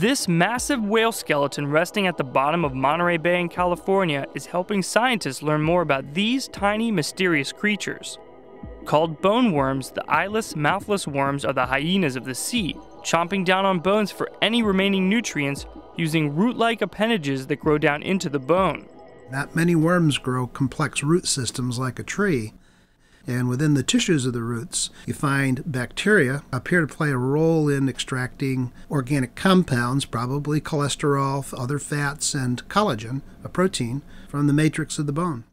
This massive whale skeleton resting at the bottom of Monterey Bay in California is helping scientists learn more about these tiny, mysterious creatures. Called bone worms, the eyeless, mouthless worms are the hyenas of the sea, chomping down on bones for any remaining nutrients using root like appendages that grow down into the bone. Not many worms grow complex root systems like a tree. And within the tissues of the roots, you find bacteria appear to play a role in extracting organic compounds, probably cholesterol, other fats, and collagen, a protein, from the matrix of the bone.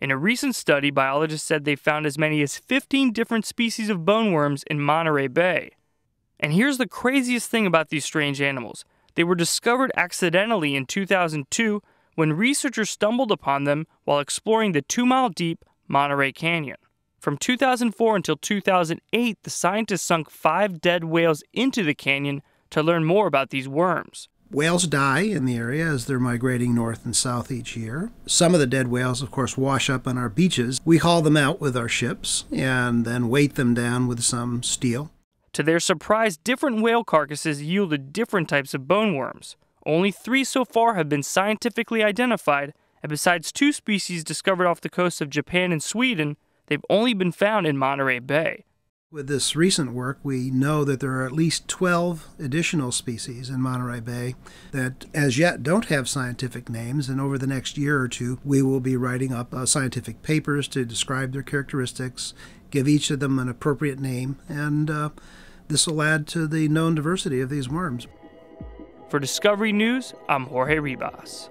In a recent study, biologists said they found as many as 15 different species of bone worms in Monterey Bay. And here's the craziest thing about these strange animals they were discovered accidentally in 2002 when researchers stumbled upon them while exploring the two mile deep Monterey Canyon. From 2004 until 2008, the scientists sunk five dead whales into the canyon to learn more about these worms. Whales die in the area as they're migrating north and south each year. Some of the dead whales, of course, wash up on our beaches. We haul them out with our ships and then weight them down with some steel. To their surprise, different whale carcasses yielded different types of bone worms. Only three so far have been scientifically identified, and besides two species discovered off the coasts of Japan and Sweden, they've only been found in Monterey Bay. With this recent work, we know that there are at least 12 additional species in Monterey Bay that as yet don't have scientific names, and over the next year or two, we will be writing up uh, scientific papers to describe their characteristics, give each of them an appropriate name, and uh, this will add to the known diversity of these worms. For Discovery News, I'm Jorge Ribas.